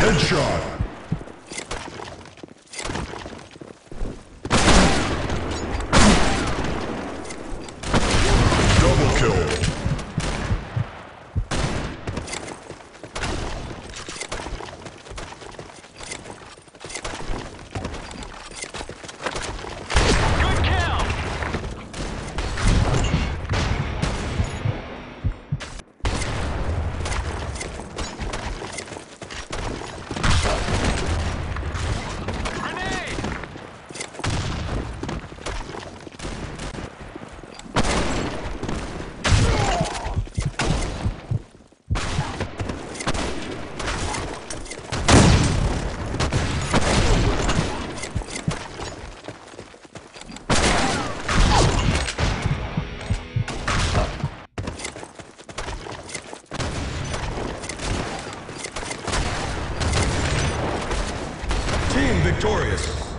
Headshot. Double kill. Team victorious.